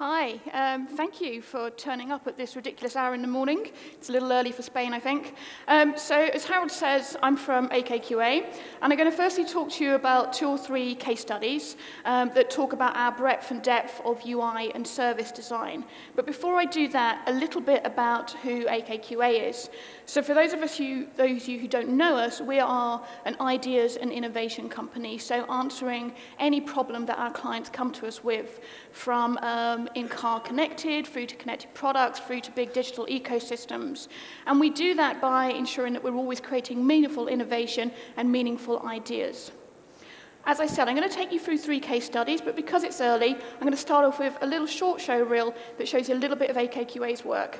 Hi, um, thank you for turning up at this ridiculous hour in the morning. It's a little early for Spain, I think. Um, so, as Harold says, I'm from AKQA, and I'm going to firstly talk to you about two or three case studies um, that talk about our breadth and depth of UI and service design. But before I do that, a little bit about who AKQA is. So, for those of us who, those of you who don't know us, we are an ideas and innovation company, so answering any problem that our clients come to us with, from um, in-car connected, through to connected products, through to big digital ecosystems. And we do that by ensuring that we're always creating meaningful innovation and meaningful ideas. As I said, I'm going to take you through three case studies, but because it's early, I'm going to start off with a little short show reel that shows you a little bit of AKQA's work.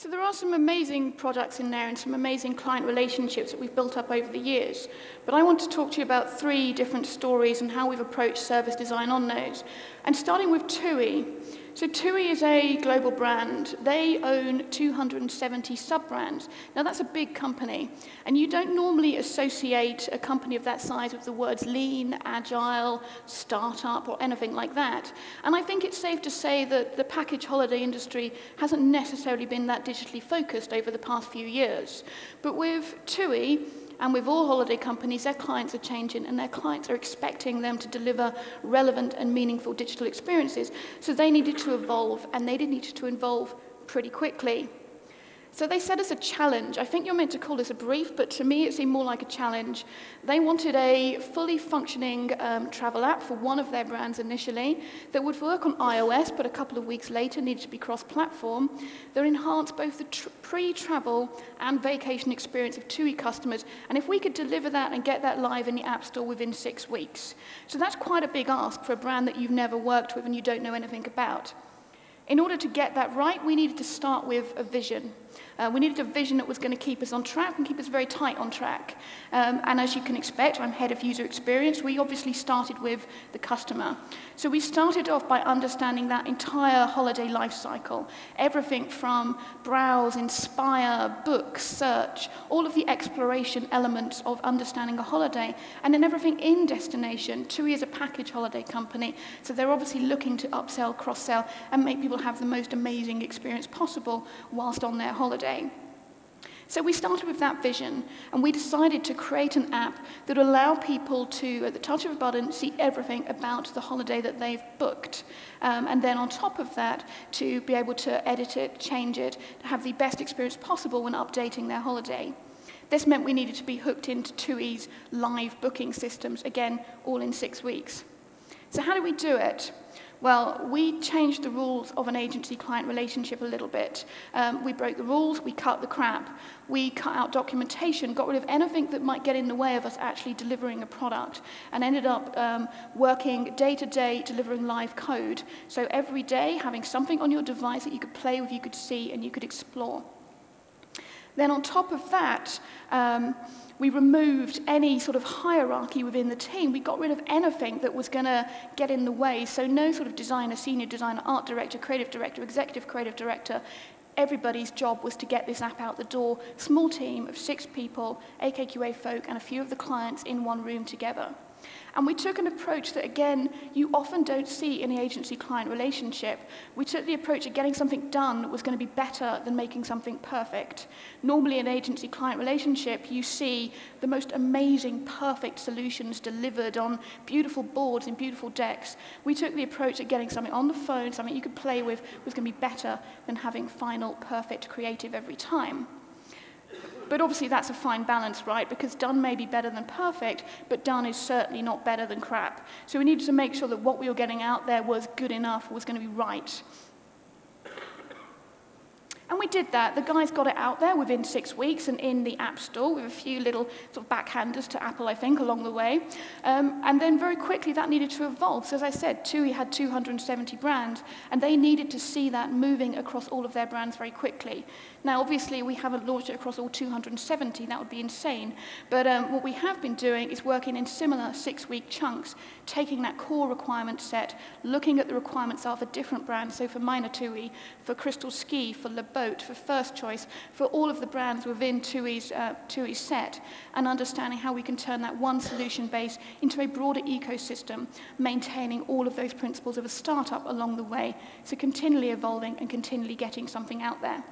So there are some amazing products in there and some amazing client relationships that we've built up over the years. But I want to talk to you about three different stories and how we've approached service design on those. And starting with TUI, So TUI is a global brand. They own 270 sub-brands. Now that's a big company. And you don't normally associate a company of that size with the words lean, agile, startup, or anything like that. And I think it's safe to say that the package holiday industry hasn't necessarily been that digitally focused over the past few years. But with TUI, And with all holiday companies, their clients are changing and their clients are expecting them to deliver relevant and meaningful digital experiences. So they needed to evolve and they needed to evolve pretty quickly. So they set us a challenge. I think you're meant to call this a brief, but to me it seemed more like a challenge. They wanted a fully functioning um, travel app for one of their brands initially that would work on iOS, but a couple of weeks later needed to be cross-platform. That enhanced both the tr pre-travel and vacation experience of TUI customers. And if we could deliver that and get that live in the App Store within six weeks. So that's quite a big ask for a brand that you've never worked with and you don't know anything about. In order to get that right, we needed to start with a vision. Uh, we needed a vision that was going to keep us on track and keep us very tight on track. Um, and as you can expect, I'm head of user experience. We obviously started with the customer. So we started off by understanding that entire holiday life cycle. Everything from browse, inspire, book, search, all of the exploration elements of understanding a holiday, and then everything in destination. TUI is a package holiday company, so they're obviously looking to upsell, cross-sell, and make people have the most amazing experience possible whilst on their holiday. So we started with that vision, and we decided to create an app that would allow people to, at the touch of a button, see everything about the holiday that they've booked. Um, and then on top of that, to be able to edit it, change it, to have the best experience possible when updating their holiday. This meant we needed to be hooked into TUI's live booking systems, again, all in six weeks. So how do we do it? Well, we changed the rules of an agency-client relationship a little bit. Um, we broke the rules, we cut the crap, we cut out documentation, got rid of anything that might get in the way of us actually delivering a product, and ended up um, working day-to-day -day, delivering live code. So every day having something on your device that you could play with, you could see, and you could explore. Then on top of that, um, we removed any sort of hierarchy within the team. We got rid of anything that was going to get in the way. So no sort of designer, senior designer, art director, creative director, executive creative director. Everybody's job was to get this app out the door. Small team of six people, AKQA folk, and a few of the clients in one room together. And we took an approach that, again, you often don't see in the agency-client relationship. We took the approach that getting something done was going to be better than making something perfect. Normally in an agency-client relationship, you see the most amazing, perfect solutions delivered on beautiful boards and beautiful decks. We took the approach that getting something on the phone, something you could play with, was going to be better than having final, perfect, creative every time. But obviously that's a fine balance, right? Because done may be better than perfect, but done is certainly not better than crap. So we needed to make sure that what we were getting out there was good enough, was going to be right. And we did that. The guys got it out there within six weeks and in the App Store with a few little sort of backhanders to Apple, I think, along the way. Um, and then very quickly that needed to evolve. So as I said, TUI had 270 brands, and they needed to see that moving across all of their brands very quickly. Now, obviously, we haven't launched it across all 270. That would be insane. But um, what we have been doing is working in similar six-week chunks, taking that core requirement set, looking at the requirements are for different brands. So for Minor TUI, for Crystal Ski, for Le Boat, for First Choice, for all of the brands within TUI's, uh, TUI's set, and understanding how we can turn that one solution base into a broader ecosystem, maintaining all of those principles of a startup along the way. So continually evolving and continually getting something out there.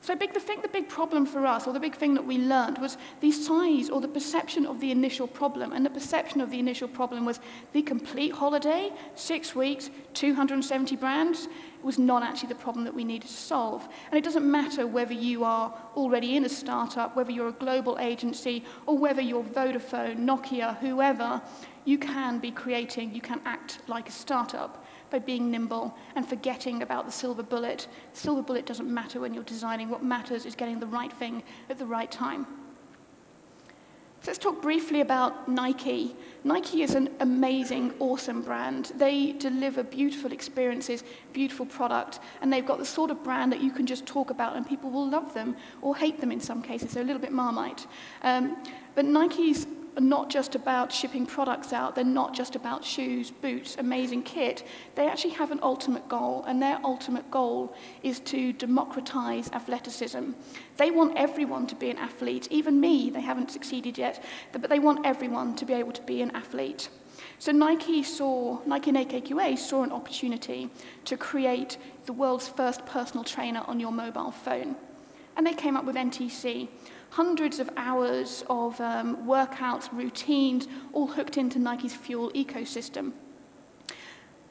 So I think the big problem for us, or the big thing that we learned, was the size or the perception of the initial problem. And the perception of the initial problem was the complete holiday, six weeks, 270 brands, was not actually the problem that we needed to solve. And it doesn't matter whether you are already in a startup, whether you're a global agency, or whether you're Vodafone, Nokia, whoever, you can be creating, you can act like a startup by being nimble and forgetting about the silver bullet. The silver bullet doesn't matter when you're designing. What matters is getting the right thing at the right time. So let's talk briefly about Nike. Nike is an amazing, awesome brand. They deliver beautiful experiences, beautiful product, and they've got the sort of brand that you can just talk about and people will love them or hate them in some cases. They're a little bit marmite. Um, but Nike's are not just about shipping products out, they're not just about shoes, boots, amazing kit. They actually have an ultimate goal, and their ultimate goal is to democratize athleticism. They want everyone to be an athlete, even me, they haven't succeeded yet, but they want everyone to be able to be an athlete. So Nike saw, Nike and AKQA saw an opportunity to create the world's first personal trainer on your mobile phone. And they came up with NTC. Hundreds of hours of um, workouts, routines, all hooked into Nike's fuel ecosystem.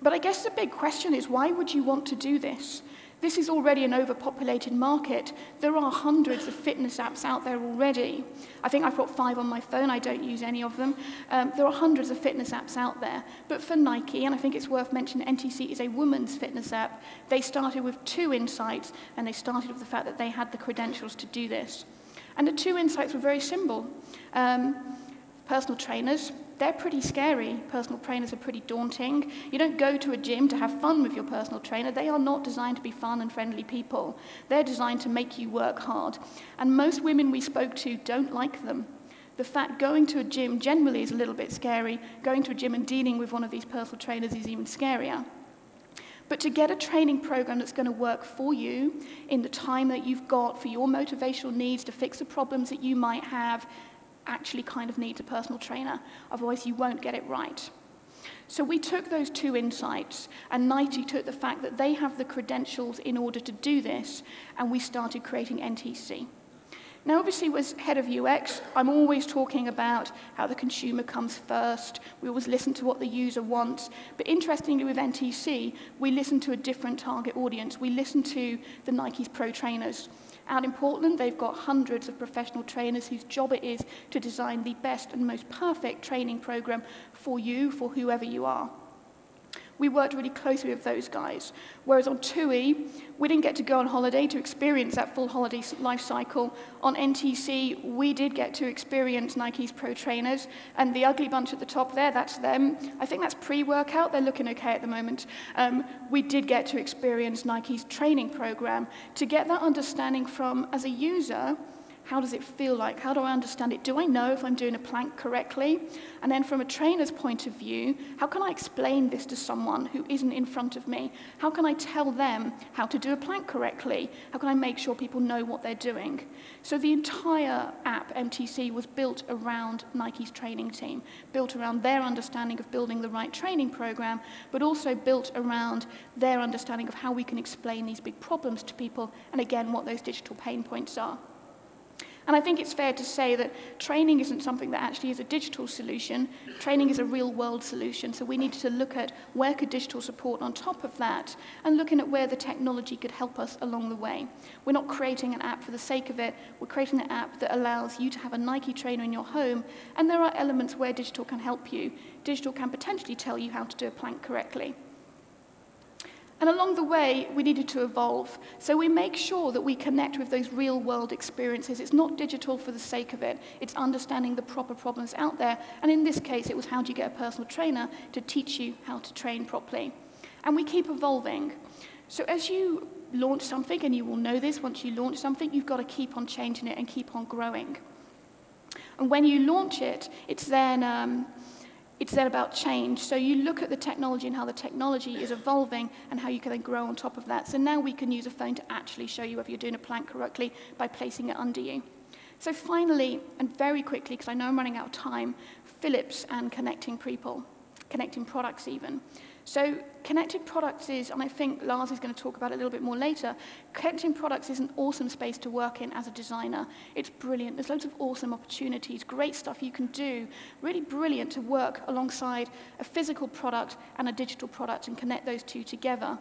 But I guess the big question is why would you want to do this? This is already an overpopulated market. There are hundreds of fitness apps out there already. I think I've got five on my phone. I don't use any of them. Um, there are hundreds of fitness apps out there. But for Nike, and I think it's worth mentioning, NTC is a women's fitness app. They started with two insights, and they started with the fact that they had the credentials to do this. And the two insights were very simple. Um, personal trainers, they're pretty scary. Personal trainers are pretty daunting. You don't go to a gym to have fun with your personal trainer. They are not designed to be fun and friendly people. They're designed to make you work hard. And most women we spoke to don't like them. The fact going to a gym generally is a little bit scary. Going to a gym and dealing with one of these personal trainers is even scarier. But to get a training program that's going to work for you in the time that you've got for your motivational needs to fix the problems that you might have actually kind of needs a personal trainer. Otherwise, you won't get it right. So we took those two insights, and Nike took the fact that they have the credentials in order to do this, and we started creating NTC. Now, obviously, as head of UX, I'm always talking about how the consumer comes first. We always listen to what the user wants. But interestingly, with NTC, we listen to a different target audience. We listen to the Nike's pro trainers. Out in Portland, they've got hundreds of professional trainers whose job it is to design the best and most perfect training program for you, for whoever you are. We worked really closely with those guys. Whereas on TUI, we didn't get to go on holiday to experience that full holiday life cycle. On NTC, we did get to experience Nike's pro trainers, and the ugly bunch at the top there, that's them. I think that's pre-workout. They're looking okay at the moment. Um, we did get to experience Nike's training program to get that understanding from, as a user, how does it feel like? How do I understand it? Do I know if I'm doing a plank correctly? And then from a trainer's point of view, how can I explain this to someone who isn't in front of me? How can I tell them how to do a plank correctly? How can I make sure people know what they're doing? So the entire app, NTC, was built around Nike's training team, built around their understanding of building the right training program, but also built around their understanding of how we can explain these big problems to people, and again, what those digital pain points are. And I think it's fair to say that training isn't something that actually is a digital solution. Training is a real world solution. So we need to look at where could digital support on top of that and looking at where the technology could help us along the way. We're not creating an app for the sake of it. We're creating an app that allows you to have a Nike trainer in your home. And there are elements where digital can help you. Digital can potentially tell you how to do a plank correctly. And along the way, we needed to evolve. So we make sure that we connect with those real world experiences. It's not digital for the sake of it, it's understanding the proper problems out there. And in this case, it was how do you get a personal trainer to teach you how to train properly. And we keep evolving. So as you launch something, and you will know this once you launch something, you've got to keep on changing it and keep on growing. And when you launch it, it's then um, it's then about change. So you look at the technology and how the technology is evolving and how you can then grow on top of that. So now we can use a phone to actually show you whether you're doing a plank correctly by placing it under you. So finally, and very quickly, because I know I'm running out of time, Philips and connecting people, connecting products even. So connected products is, and I think Lars is going to talk about it a little bit more later, connecting products is an awesome space to work in as a designer. It's brilliant. There's loads of awesome opportunities, great stuff you can do. Really brilliant to work alongside a physical product and a digital product and connect those two together.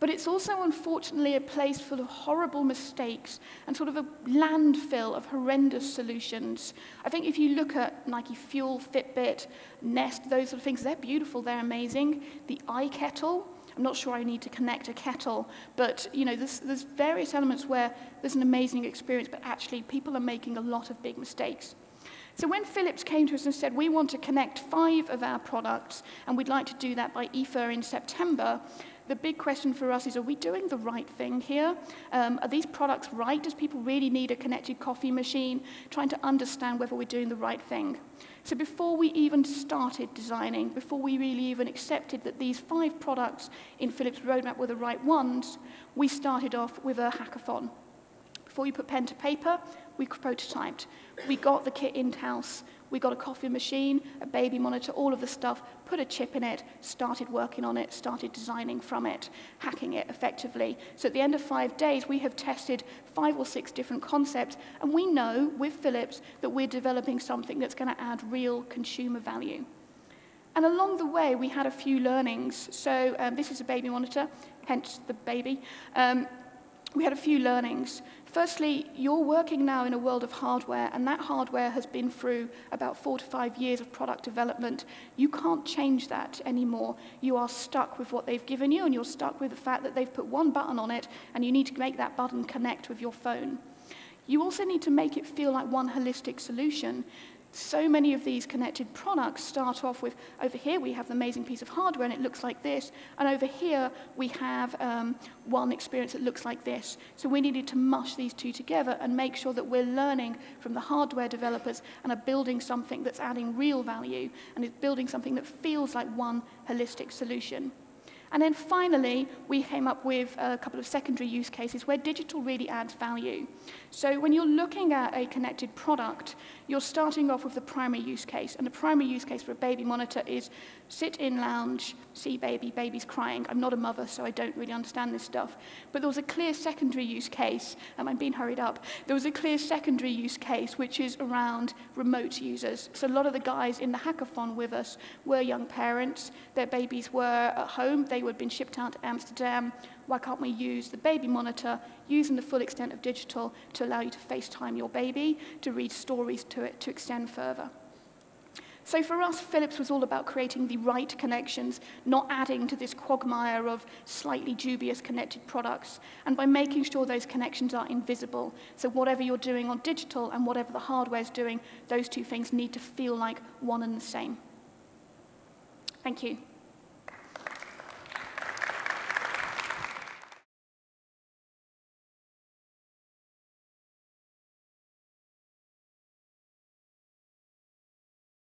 But it's also, unfortunately, a place full of horrible mistakes and sort of a landfill of horrendous solutions. I think if you look at Nike Fuel, Fitbit, Nest, those sort of things, they're beautiful, they're amazing. The iKettle, I'm not sure I need to connect a kettle, but you know, there's, there's various elements where there's an amazing experience, but actually people are making a lot of big mistakes. So when Philips came to us and said, we want to connect five of our products, and we'd like to do that by IFA in September, the big question for us is, are we doing the right thing here? Um, are these products right? Does people really need a connected coffee machine? Trying to understand whether we're doing the right thing. So before we even started designing, before we really even accepted that these five products in Philips roadmap were the right ones, we started off with a hackathon. Before you put pen to paper, we prototyped. We got the kit in-house. We got a coffee machine, a baby monitor, all of the stuff, put a chip in it, started working on it, started designing from it, hacking it effectively. So at the end of five days, we have tested five or six different concepts, and we know with Philips that we're developing something that's going to add real consumer value. And along the way, we had a few learnings. So um, this is a baby monitor, hence the baby. Um, we had a few learnings. Firstly, you're working now in a world of hardware, and that hardware has been through about four to five years of product development. You can't change that anymore. You are stuck with what they've given you, and you're stuck with the fact that they've put one button on it, and you need to make that button connect with your phone. You also need to make it feel like one holistic solution. So many of these connected products start off with, over here we have the amazing piece of hardware and it looks like this, and over here we have um, one experience that looks like this. So we needed to mush these two together and make sure that we're learning from the hardware developers and are building something that's adding real value and is building something that feels like one holistic solution. And then finally, we came up with a couple of secondary use cases where digital really adds value. So when you're looking at a connected product, you're starting off with the primary use case. And the primary use case for a baby monitor is sit in lounge, see baby, baby's crying. I'm not a mother, so I don't really understand this stuff. But there was a clear secondary use case, and I'm being hurried up. There was a clear secondary use case, which is around remote users. So a lot of the guys in the hackathon with us were young parents. Their babies were at home. They had been shipped out to Amsterdam. Why can't we use the baby monitor, using the full extent of digital to allow you to FaceTime your baby, to read stories to it, to extend further? So for us, Philips was all about creating the right connections, not adding to this quagmire of slightly dubious connected products, and by making sure those connections are invisible. So whatever you're doing on digital and whatever the hardware is doing, those two things need to feel like one and the same. Thank you.